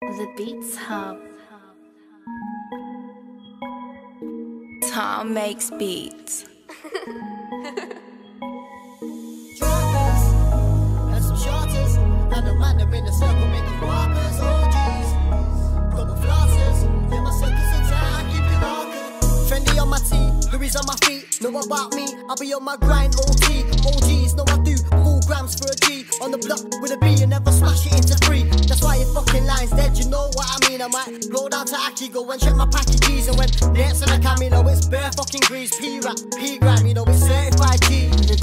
The Beats Hub. Tom makes beats. Fendi on my tee, Louis on my feet. Know about me? I'll be on my grind. OT, OGs, know I do. Full grams for a G on the block with a B and never smash it into three. Fucking line's dead. You know what I mean? I might go down to Aki, go and check my packages, and when the cam, you know it's bare fucking grease. P rap, P gram, you know it's certified G.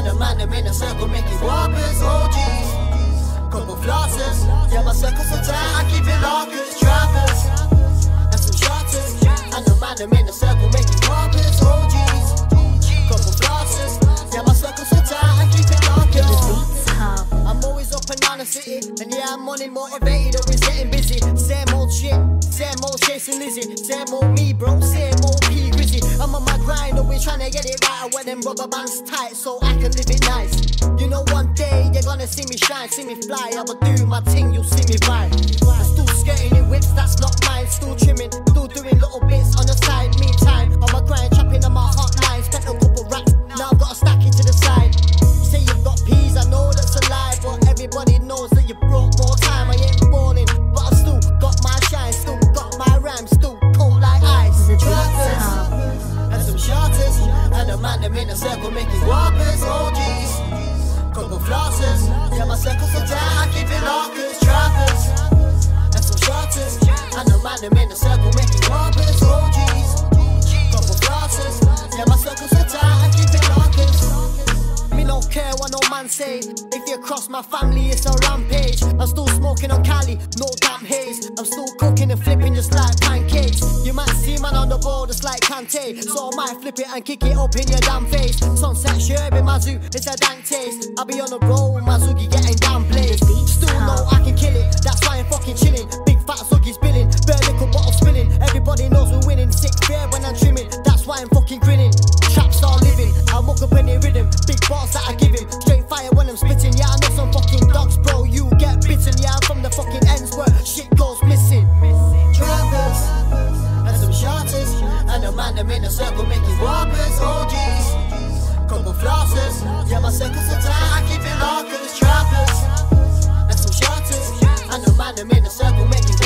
and the man them in a circle making whoppers. Couple yeah my are tight, I keep it lockers. Trappers and some shorters. And the man them in the circle making whoppers, OGs. Couple flossers, yeah, my circle's so tight, I keep it Hub. I'm always up and down the city, and yeah, I'm money motivated, always getting busy. Same old shit, same old chasing Lizzie, same old me, bro, same old P Grizzy. Them rubber bands tight so I can live it nice. You know, one day you're gonna see me shine, see me fly. I'ma do my thing, you'll see me ride. Still skating in whips, that's not mine. Still trimming, still doing little them in a circle making whoppers, OGs. Couple flosses, yeah my circles so tight, I keep it lockers. Trappers and some shorters, and the man them in a circle making whoppers, OGs. Couple flossers, yeah my circles are tight, I keep it lockers. Me don't care what no man say. If you cross my family, it's a rampage. I'm still smoking on Cali, no damn haze. I'm still cooking and flipping just like like Kante. So I might flip it and kick it up in your damn face. Sunset sherb in my zoo, it's a dank taste. I'll be on the with my zoogie getting my circles are tight, I keep it lockers. Trappers and some shorters, and the man them in a circle making